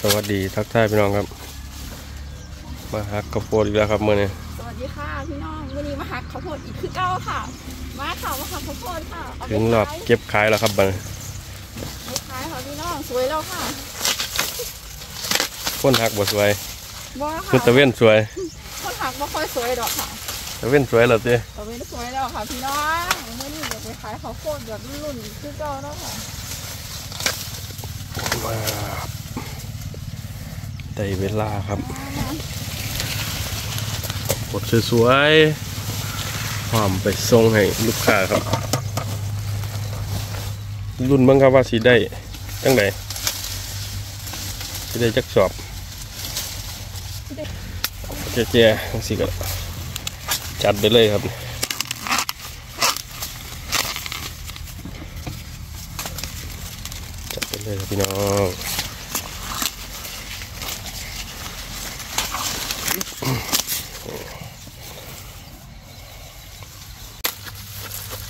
สวัสดีทักทายพี่น้องครับ มาหักกระโปรงอีกแล้วครับมื่อนี้สวัสดีค่ะพี่น้องวันนี้มาหักข้าวโพดอีกคือเก้าค่ะ มาค่ะมาหักข้าวโพดค่ะเอาไปถึงรอบขายเก็บขายแล้วครับบัดนี้ไปขายค่ะพี่น้องสวยแล้วค่ะคนหักบ่สวยบ่คือค่ะตะเว้นสวยคนหักบ่ค่อยสวยดอกค่ะตะเว้นสวยแล้วเจ้แต่เป็นสวยแล้วค่ะ พี่น้องเมื่อนี้เดี๋ยวไปขายข้าวโพดแบบรุ่นๆคือเก้าแล้วค่ะมา ได้เวลาครับกดสวยๆพร้อมไปส่งให้ลูกค้าครับรุ่นเบ้างครับว่าสีได้จังไดสีได้จักสอบเจ๊เจ๊จังสิก็จัดไปเลยครับจัดไปเลยครับพี่น้อง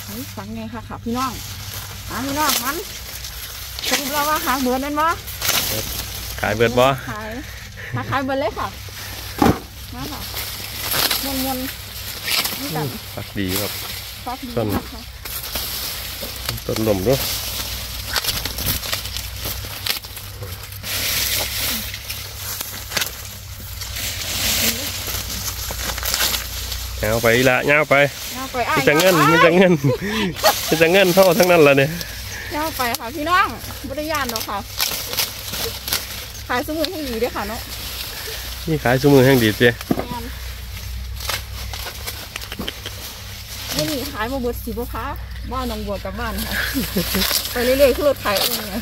เฮ้ยฟังไง ค่ะค่ะพี่น้องอะพี่น้องมันสรุปแล้วว่าหาเบิร์นนั่นบ่ขายเบิดบ่ขายหาขายเบิร์นเลยค่ะมาค่ะมวนมวนๆนี่กันฝักดีครับฟักดีส่วนมากค่ะต้นลมด้วยเงาไปอีละเงาไปย่า ไปอ้ายมีแต่เงินย่ามีไปแต่เงินมีแต่เงินเท่าทั้งนั้นละเนี่ยย่าไปค่ะพี่น้องบริยานเนาะค่ะ ขายสมุนให้ดีด้วยค่ะเนาะนี่ขายสมือแห่งดีเจ้งานไม่นี่ขายมาเบิดสีบัวพ้าบ้านหนองบัวกลับบ้านค่ะไปเรื่อยๆคือรถขายเองเนี่ย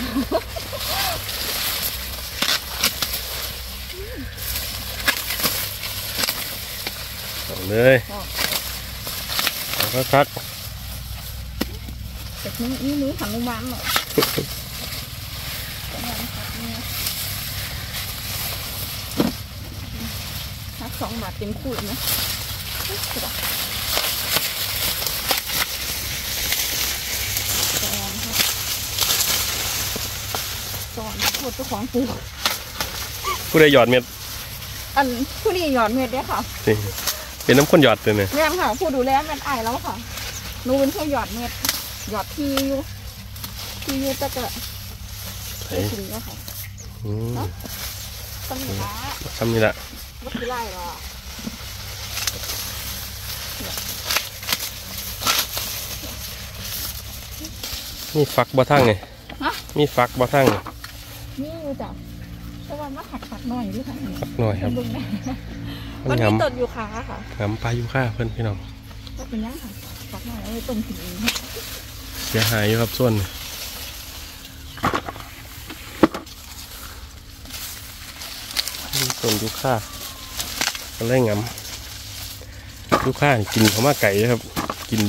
เอาเลยเอาคักแต่นี่นี่มือถังนุมันเนาะประมาณค่ะเนี่ยหักสองบาทเต็มคูดนะกระดาษแกงค่ะสอนโคตรเจ้าของปูๆผู้ใดหยอดเม็ด อันผู้นี้หยอดเม็ดได้อค่ะนี่ เป็นน้ำข้นหยอดเลยเนี่ยแม่นค่ะ ผู้ดูแลแม่นอายแล้วค่ะหนูเป็นผู้หยอดเม็ดหยอดทีอยู่ทีอยู่จะกระเฮ้ไม่ยถึงแล้วค่ะอืมต้นขาทำนี่ละก็คือไล่หรอกมีฝักบ่ทั้งไงฮะมีฝักบ่ทั้งนี่นี่อยู่จ้ะแต่ว่ามาหักหักหน่อยด้วยค่ะฝักหน่อยครับ เบิ่งแม่ มัมันนมีงำตดอยู่ขาค่ะงำปลายุค่าเพื่อนพี่น้องก็เป็นยังค่ะหักหน่อยเอาไว้ต้มถึงเองเสียหายอยู่ครับส่วนนี่ต้นยุค่าอะไรงำยุค่านี่กินเขามาไก่ครับ กิน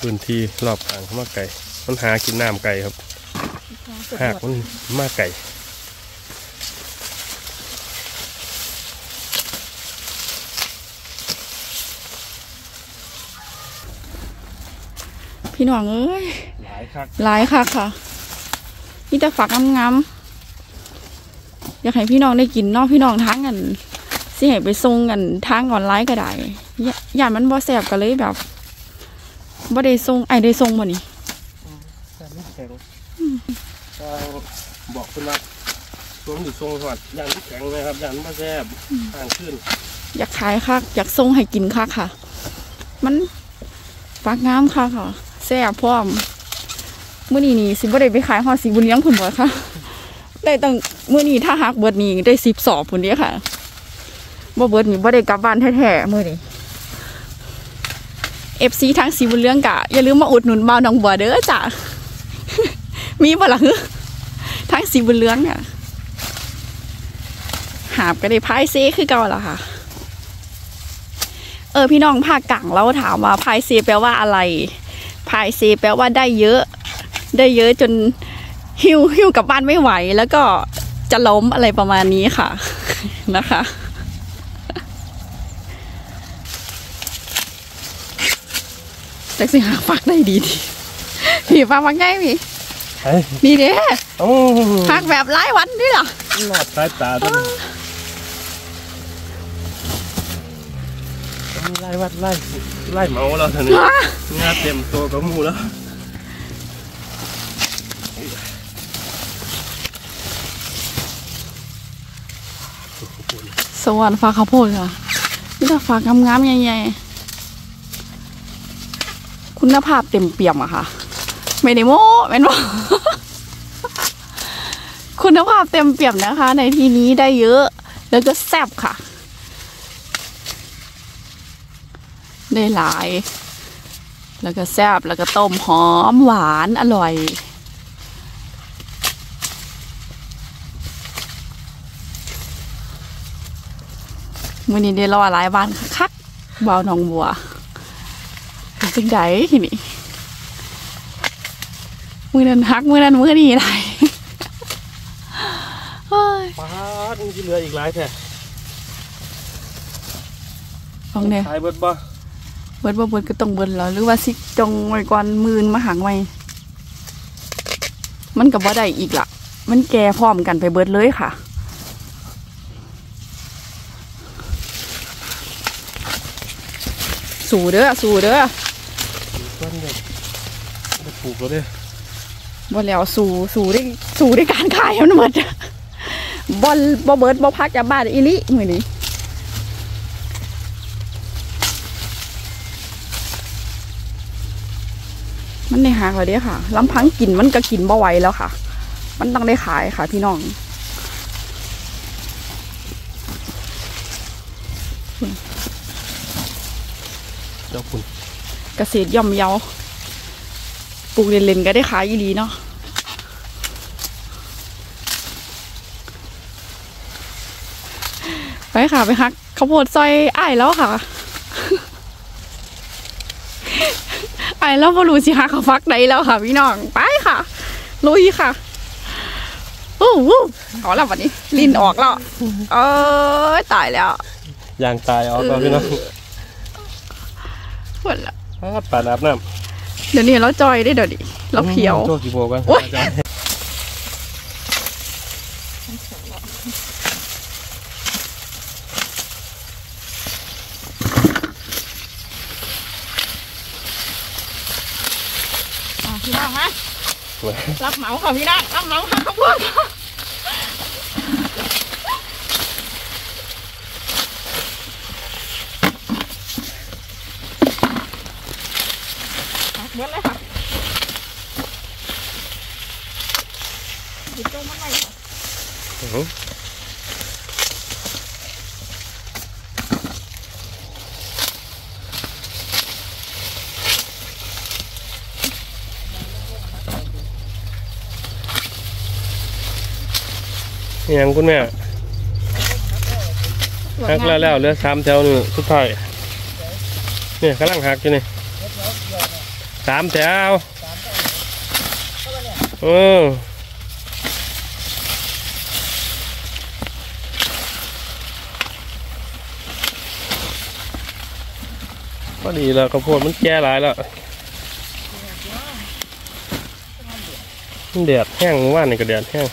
พื้นที่รอบอ่างเขามาไก่มันหากินน้ำไก่ครับสดหากหมดมันมาไก่ พี่น้องเอ้ยหลายคักหลายค่ะค่ะนี่แต่ฝักงามๆอยากให้พี่น้องได้กินเนอกพี่น้องทั้งกันสิให้ไปส่งกันทางออนไลน์ก็ได้อย่าอย่ามันบ่แสบก็เลยแบบบ่ได้ส่งไอ้ได้ส่งบ่นี่แต่ไม่แข็งทางบอกคุณว่าสวมอยู่ทรงหอดยานที่แข็งนะครับยานมาแซบทางขึ้น อยากขายคักอยากส่งให้กินคักค่ะ มันฝักงามค่ะค่ะแซ่บพร้อมมื้อนี้นี่สิบ่ได้ไปขายฮอดสีบุญเลี้ยงพุ่นบ่ค่ะ ได้ตั้งเมื้อนี้ถ้าหักเบิดนี่ได้10สอบพุ่นเด้ค่ะบ่เบิดนี่บ่ได้กลับบ้านแท้ๆเมื้อนี้ FC ทั้งสีบุญเลี้ยงกะอย่าลืมมาอุดหนุนบ่าวหนองบัวเด้อจ้ะมีบ่ล่ะฮึทั้งสีบุญเลี้ยงเนี่ยหาบก็ได้พายเซ่คือเก่าล่ะค่ะเออพี่น้องภาคกลางเราถามว่าพายเซแปลว่าอะไร พายเซแปลว่าได้เยอะ ได้เยอะจนหิวหิวกลับบ้านไม่ไหว แล้วก็จะล้มอะไรประมาณนี้ค่ะนะคะ แต่สิหาฟักได้ดีดีพี่ฟักฟักง่ายพี่เฮ้ยนี่เด้โอ้ฟักแบบรายวันนี่เหรออหลอดสายตาต้น ไล่วัดไล่ไล่เมาแล้วท่านี้งาเต็มตัวกับหมูแล้วสวรรค์ฟ้าข้าวโพดค่ะนี่ถ้าฟ้างามๆใหญ่ๆคุณภาพเต็มเปี่ยมอะค่ะ ไม่ได้โม้แม่นบ่คุณภาพเต็มเปี่ยมนะคะ ในที่นี้ได้เยอะ แล้วก็แซ่บค่ะ ได้หลาย แล้วก็แซ่บแล้วก็ต้มหอมหวานอร่อยมื่อนี้ได้รอหลายบ้านคักๆบ่าวหนองบัวเป็นจังไดทีนี่มือนั้นฮักมือนั้นมือนี้ไรเฮ้ยป้าดมันจะเหลืออีกหลายแท้ลองเนี่ยขายเบิดบ่ เบิดบ่เบิดก็ต้องเบิดแล้วหรือว่าสิจงไว้ก่อนมืนมาหางไว้มันก็บ่ได้อีกล่ะ มันแก่พร้อมกันไปเบิดเลยค่ะ สู่เด้อสู่เด้อต้นแบบได้ปลูกแล้วเด้อบ่แล้วสู่สู่ได้สู่ได้การขายมันหมดบอลบ่เบิดบ่พักจากบ้านอีหลิมื้อนี้ มันได้หาเขาเด้อค่ะลำพังกินมันก็กินบ่ไหวแล้วค่ะ มันต้องได้ขายค่ะ พี่น้องเจ้าคุณเกษตรย่อมเยาปลูกเล่นๆก็ได้ขายอีหลีเนาะไปค่ะ ไปฮักข้าวโพดซอยอ้ายแล้วค่ะ อ้ายแล้วพอรู้สิฮักเขาฟักได้แล้วค่ะพี่น้องไปค่ะลุยค่ะอู้หูเอาแล้ววันนี้ ลิ้นออกแล้วเอ้ยตายแล้วยางตายออกก็พี่น้องหมดละป้าดป่านอาบน้เดี๋ยวนี้เราจอยได้เดี๋ยวดิำเราเขียวโชว์กี่โมกัน โอ๊ย อาจารย์ อะพี่น้องฮะ รับเหมาค่ะพี่น้องรับเหมาค่ะขอบคุณค่ะอะเหมือนเล ยังคุณแม่หักแล้วแล้วเหลือสามแถวนี่สุดท้ายเนี่ยกำลังหักอยู่นี่สามแถวเออพอดีแล้วข้าวโพดมันแก่หลายแล้วมันแดดแห้งว่านนี่ก็แดดแห้ง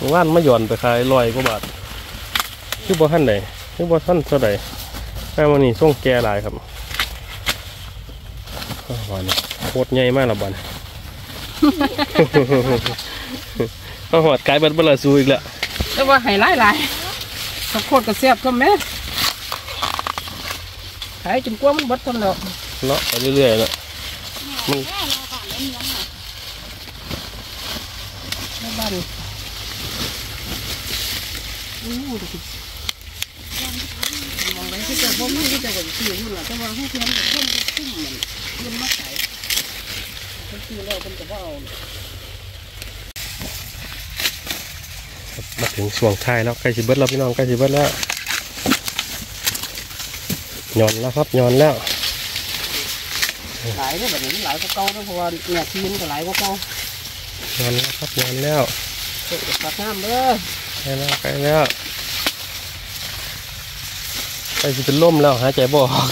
เมื่อว่านมาหย่อนไปขายลอยกว่าบาทคือบ่ท่านใดคือบ่ท่านเท่าใดแม่มันนี่ส่งแก่หลายครับอ้าววันนี้โคตรใหญ่มากละบันเอาหอดไก่เบัดเบลอซูอีกแล้วแต่ว่าให้หลายหลายๆข้าวโคตรก็เสียบก็แม่ขายจนกว่ามันเบดทนแล้วเลาะไปเรื่อยๆแล้วมันในบ้าน อู้ดูสิมองไปที่จะบ่มีที่จะก็สิซื้ออยู่ล่ะแต่ว่าฮู้เพียงแต่เพิ่นคุ้มมันเพิ่นมาขายเพิ่นซื้อแล้วเพิ่นก็บ่เอามาถึงช่วงท้ายแล้วใกล้สิเบิดแล้วพี่น้องใกล้สิเบิดแล้วย้อนแล้วครับย้อนแล้วหลายเด้อบัดนี้หลายกว่าเก่าเด้อเพราะว่าเนี่ยทีมันก็หลายกว่าเก่าย้อนแล้วครับย้อนแล้วเพิ่นก็ปักน้ำเด้อใกล้แล้วใกล้แล้ว ไปสิเป็นล่มแล้วหายใจบ่ออก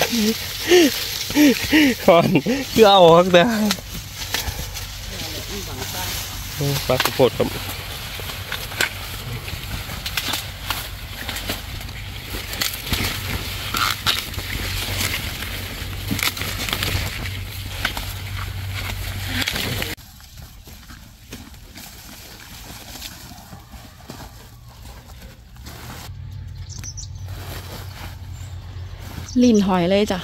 ก่อนคือเอาออกแต่ปลาข้าวโพดครับ ลิ้นหอยเลยจ้ะ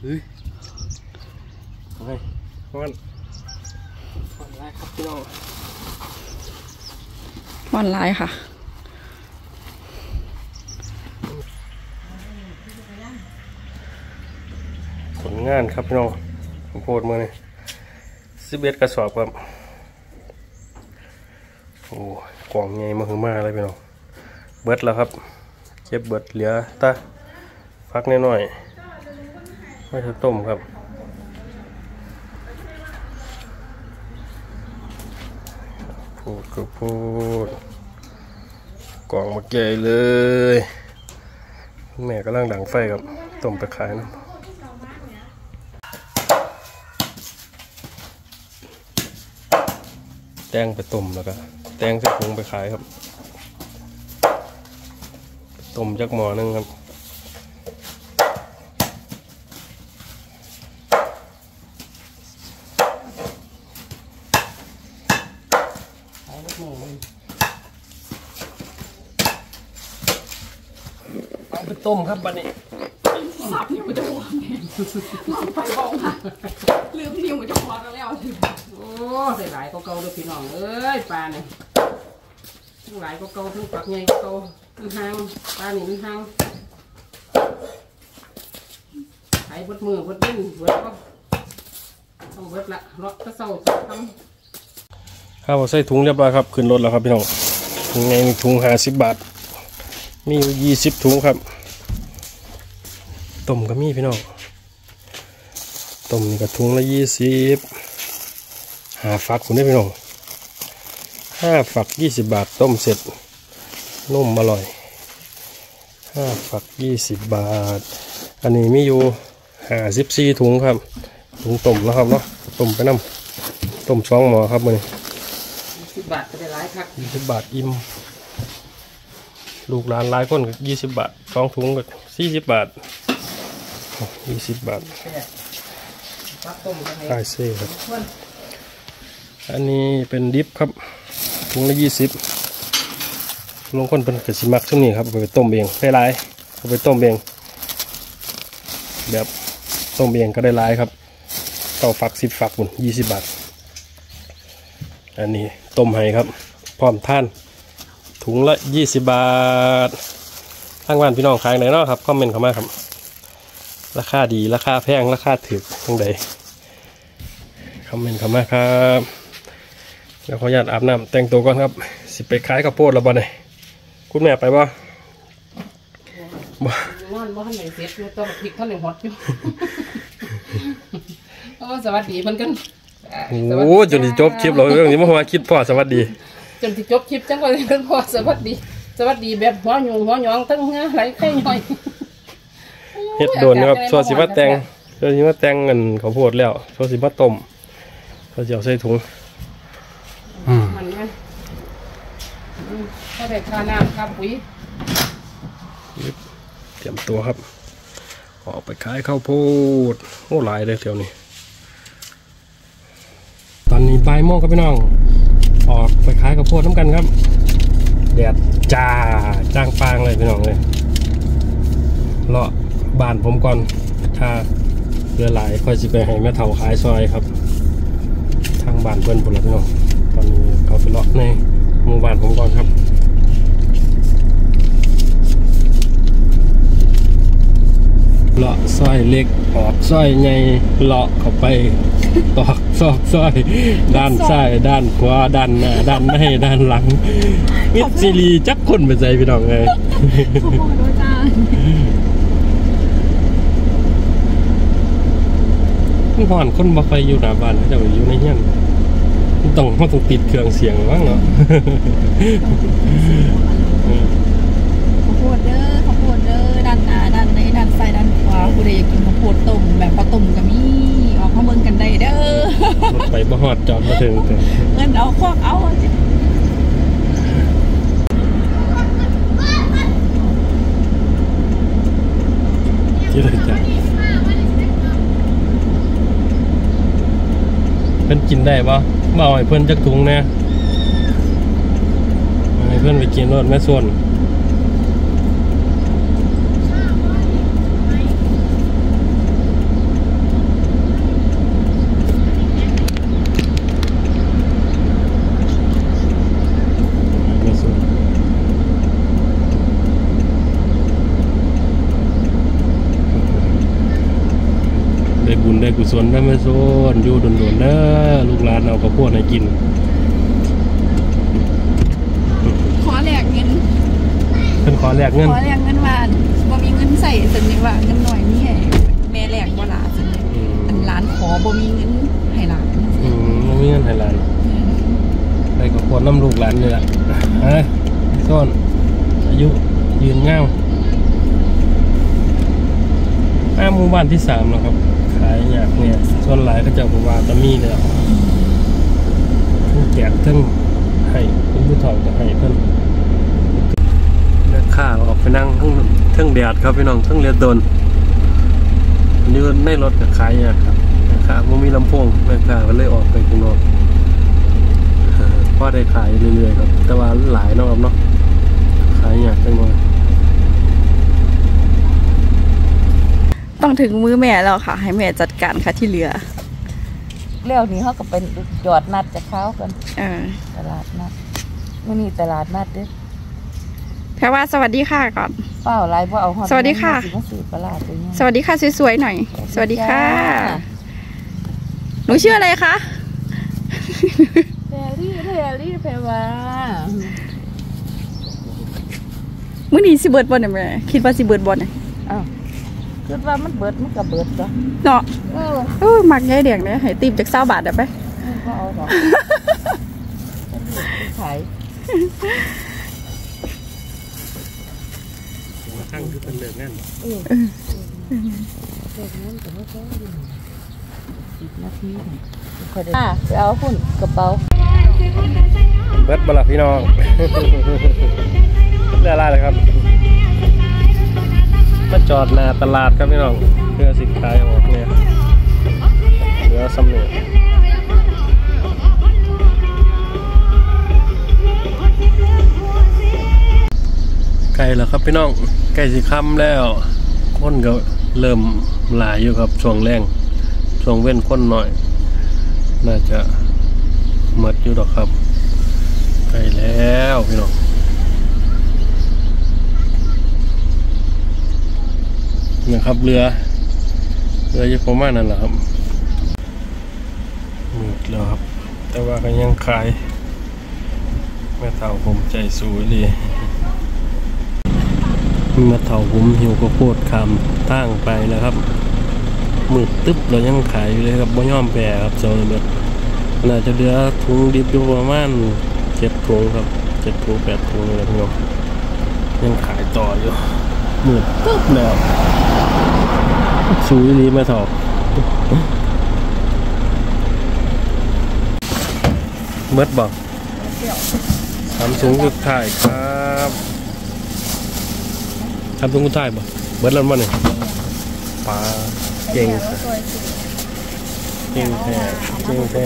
เฮ้ยเอาไงก้อนก้อนแรกครับพี่น้องหวานลายค่ะผลงานครับพี่น้อง ผมโพดมาเนี่สิบเอ็ดกระสอบครับ โอ้กล่องใหญ่มาคือมาเลยพี่น้องเบิดแล้วครับ เก็บเบิดเหลือตาพักน้อยๆไม่จะต้มครับพูดก็พูดกล่องมาใหญ่เลย แม่กำลังดังไฟครับต้มไปขายนะ แตงไปต้มแล้วก็แตงใส่ถุงไปขายครับต้มจักหมอหนึงครับขายรถหมูเลยเอาไปต้มครับบัดนี้สับนิ้วจะหัวแม่ไปบอกค่ะลืมนิ้วจะหัวกันแล้ว โอ้ได้หลายก็เก่าเลยพี่น้องเอ้ยปลาเนี่ยทั้งหลายก็เก่าทั้งปักใหญ่ก็เก่าทั้งหางปลาหนี่มันหางขายบดมือบดเล่นบดก็ต้องเบดละเลาะก็เศร้าทำข้าวใส่ถุงเรียบร้อยครับ ขึ้นรถแล้วครับพี่น้องถุงในหนึ่งถุงห้าสิบบาท มีอยู่ยี่สิบถุงครับต้มก็มีพี่น้องต้มนี่ก็ถุงละยี่สิบาฝักคุณได้พี่น้องห้าฝักยี่สิบบาทต้มเสร็จนุ่มอร่อยห้าฝักยี่สิบบาท อันนี้มีอยู่ห้าสิบสี่ถุงครับ ถุงต้มแล้วครับเนาะต้มไปน้ำต้มสองหมอครับมือนี้สิบบาทก็ได้หลายคักยี่สิบบาทอิ่มลูกหลานหลายคนก็ยี่สิบบาทสองถุงก็สี่สิบบาทยี่สิบบาทแค่ปักต้มกันให้ไายเซ่ครับเพื่ อันนี้เป็นดิฟครับถุงละยี่สิบลงคนเป็นกระสิมักช่วงนี้ครับเอาไปต้มเองได้หลายเอาไปต้มเองแบบต้มเองก็ได้หลายครับเก้าฝักสิบฝักหมุนยี่สิบบาท อันนี้ต้มให้ครับ พร้อมท่าน ถุงละยี่สิบบาททางบ้านพี่น้องขายไหนเนาะครับคอมเมนต์เข้ามาครับ ราคาดีราคาแพงราคาถูกทั้งใดคอมเมนต์เข้ามาครับ เดี๋ยวขออนุญาตอาบน้ำแต่งตัวก่อนครับ สิไปขายข้าวโพดแล้วบ่เนี่ยคุณแม่ไปบ่บ่นอนบ่ทันไหนเสร็จอยู่ต้องพริกท่านไหนฮอตอยู่โอ้สวัสดีเพิ่นกันอ่าโอ้สวัสโหดีจนที่จบคลิปเราเรื่องนี้มาหัวคิดพ่อสวัสดี จนที่จบคลิปจังว่าเพิ่นพอสวัสดี สวัสดีแบบหัวหยงหัวหยองทั้งงาไหลไข่ย่อยเฮ็ดโดนนะครับชัวสิมาแต่งชัวสิมาแต่งเงินข้าวโพดแล้วชัวสิมาต้มชัวสิเอาใส่ถุง มันเนี่ยอืมถ้า ได้ค่าน้ำค่าปุ๋ยเตรียมตัวครับ ออกไปขายข้าวโพดโอ้หลายเลยแถวนี้ ตอนนี้บ่ายโมงครับพี่น้อง ออกไปขายข้าวโพดน้ำกันครับแดดจ้าจ้างปางเลยพี่น้องเลยเลาะบ้านผมก่อนถ้าเรือหลายค่อยสิไปให้แม่เฒ่าขายซอยครับ ทางบ้านเพื่อนผมแล้วพี่น้องตอนนี้เขาไปเลาะในหมู่บ้านผมก่อนครับ เลาะซอยเล็กออกซอยใหญ่เลาะเข้าไป ตอกซอกซอย ด้านซ้ายด้านขวาด้านหน้าด้านในด้านหลังมิดซีรีจักคนไปใจพี่น้องเลยขอบคุณด้วยจ้าห่อนคนบ่ไปอยู่หน้าบ้านเขาจะอยู่ในเฮียนต้องเขาต้องติดเครื่องเสียงมั้งเนาะข้าวโพดเด้อ นขวาผู้ใดอยากกินข้าวโพดต้มแบบข้าวต้มก็มีออกมาเบิ่งกันได้เด้อรถไปบ่ฮอดจอดมาถึงแต่เงินเอาควักเอาจิที่ไรจ้ะได้ปะบ่เอาให้เพื่อนจักถุงแน่ให้เพื่อนไปกินรถแม่ส่วนแม่ส่วนได้บุญได้ กุศลได้แม่ส่วนอยู่โดนๆเด้อลูกหลานเอาข้าวโพดให้กิน ขอแลกเงิน เพิ่นขอแลกเงินขอแลกเงินมาบ่มีเงินใส่สันะว่าเงินหน่อยนี่ให้แม่แลกบ่หลาสันนี่อืมอันร้านขอบ่มีเงินให้หลาน อืมบ่มีเงินให้หลานได้ก็ควรน้ำลูกหลานนี่แหละฮ้ยต้นอายุยืนเงาอ้าหมู่บ้านที่สามแล้วครับ ขายอยากเนี่ยส่วนหลายก็จะบอกว่าตะมีเลยทั้งแจกทั้งให้คุณผู้ถอก็ให้เพิ่นแม่ค้าออกไปนั่งทั้งทั้งแดดครับพี่น้องทั้งเรียดโดนยืนในรถก็ขายอยากครับแม่ค้าบ่มีลำโพงแม่ค้าก็เลยออกไปข้างนอกเออได้ขายเรื่อยๆครับ แต่ว่าหลายนาะครับเนาะขายอยากจังหน่อย ต้องถึงมือแม่แล้วค่ะ ให้แม่จัดการค่ะที่เหลือแล้วนี้เขาก็เป็นจอดนัดจะเข้ากันเออตลาดนัดมื่อนี้ตลาดนัดเด้อแพรว่าสวัสดีค่ะก่อนเป้าไรว่าเอาฮอดสวัสดีค่ะสิมาสืบตลาดเลยเนี่ยสวัสดีค่ะสวยๆหน่อย สวัสดีค่ะ หนูชื่ออะไรคะแพรรี่แพรรี่แพรว่ามื้อนี้สิเบิดบ่เนี่ยแม่คิดว่าสิเบิดบ่เนี่ยอ้าว คิดว่ามันเบิดมันก็เบิดจ้ะเนาะเออเออมักยายแดงเนี่ยให้ติบจาก20บาทได้ไปก็เอาดอกขายตั้งคือเป็นเลิกนั่นเออเด็กนั้นแต่ว่าแค่สิบนาทีนี่ค่อยได้อะไปเอาหุ่นกระเป๋าเบิดบลัพี่น้องเรืออะไรเลยครับ มาจอดหน้าตลาดครับพี่น้องเพื่อสิขายออกเนี่ยเหลือสำเนียงไก่แล้วครับพี่น้องไก่สิค่ำแล้วคนก็เริ่มหลายอยู่ครับช่วงแรงช่วงเว้นคนหน่อย น่าจะหมดอยู่ดอกครับไก่แล้วพี่น้อง นะครับเรือเรือยู่ประมาณนั้นแหละครับมืดแล้วครับ แต่ว่าก็ยังขายแม่เต่าผมใจสูยดีแม่เต่าผมหิวก็โคตรคำตั้งไปแล้วครับมืดตึ๊บเรายังขายอยู่เลยครับบ่ยอมแปรครับโซนเบ็ดน่าจะเหลือถุงดิบอยู่ประมาณเจ็ดถุงครับเจ็ดถุงแปดถุงเลยพี่น้องยังขายต่ออยู่ มืดตึ๊บแล้วสูยดีไหม่ถอดเบิดบอกสามถุงสุดท้ายครับสามถุงสุดท้ายบ่เบิดแล้วมั้งเนี่ยปลาเก่งเก่งแท้เก่งแท้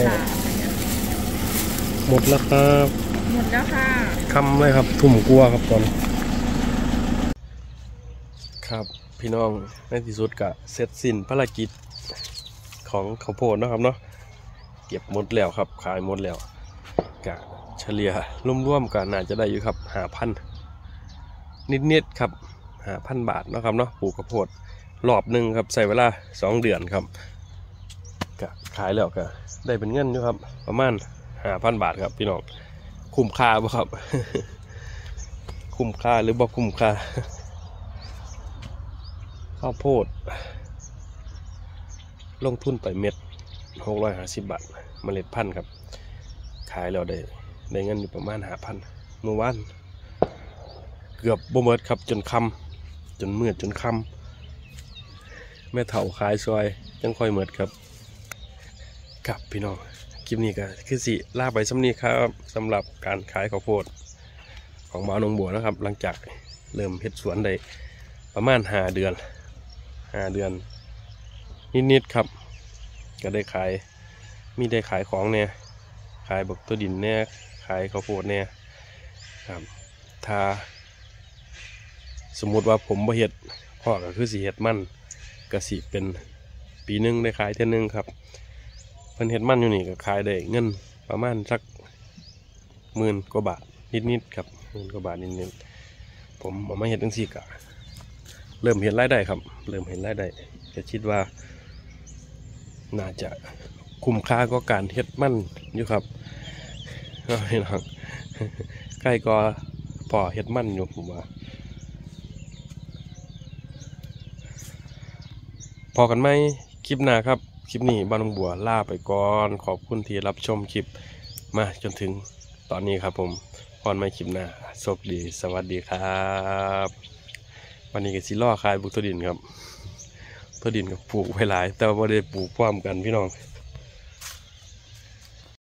หมดแล้วครับหมดแล้วค่ะคำเลยครับ ทุ่มกลัวครับตอน ครับพี่น้องในที่สุดก็เสร็จสิ้นภารกิจของข้าวโพดนะครับเนาะเก็บหมดแล้วครับ ขายหมดแล้วกะเฉลี่ยร่วมๆกันน่าจะได้อยู่ครับหาพันนิดๆครับหาพันบาทนะครับเนาะปลูกข้าวโพดรอบหนึ่งครับใส่เวลาสองเดือนครับกะขายแล้วก็ได้เป็นเงินอยู่ครับ ประมาณหาพันบาทครับพี่น้องคุ้มค่าบ่ครับ คุ้มค่าหรือบ่คุ้มค่า ข้าวโพด ลงทุนไปเม็ดหกร้อยห้าสิบบาทเมล็ดพันธุ์ครับ ขายแล้วได้ได้เงินอยู่ประมาณหาพันเมื่อวานเกือบบ่เมิดครับจนคำจนเมืดจนคำแม่เฒ่าขายซอยยังค่อยเมิดครับกับพี่น้องคลิปนี้ก็คือสิลาไปสำนี้ครับสำหรับการขายข้าวโพด ของบ่าวหนงบัวนะครับ หลังจากเริ่มเฮ็ดสวนได้ประมาณห้าเดือน ห้าเดือน นิดๆครับ ก็ได้ขาย มีได้ขายของเนี่ย ขายบักตัวดินเนี่ยขายข้าวโพดเนี่ยครับถ้าสมมุติว่าผมบ่เฮ็ดพ่อก็คือสิเฮ็ดมันก็สิเป็นปีหนึงได้ขายเท่านึงครับเพิ่นเฮ็ดมันอยู่นี่ก็ขายได้เงินประมาณสักหมื่นกว่าบาทนิดๆครับหมื่นกว่าบาทนิดๆผมเอามาเฮ็ดจังซี่ก็ เริ่มเห็นรายได้ครับ เริ่มเห็นรายได้ก็คิดว่า น่าจะคุ้มค่าก็การเฮ็ดมันอยู่ครับเอาพี่น้องใกล้ก็พอเฮ็ดมันอยู่ผมว่าพอกันไหมคลิปหน้าครับ คลิปนี้บ้านหนองบัวล่าไปก่อน ขอบคุณที่รับชมคลิปมาจนถึงตอนนี้ครับผมพรไม่คลิปหน้าโชคดี สวัสดีครับ วันนี้ก็สิล่อคายบุกตัวดินครับตัวดินกับปลูกไว้หลาย แต่ว่าบ่ได้ปลูกพร้อมกันพี่น้อง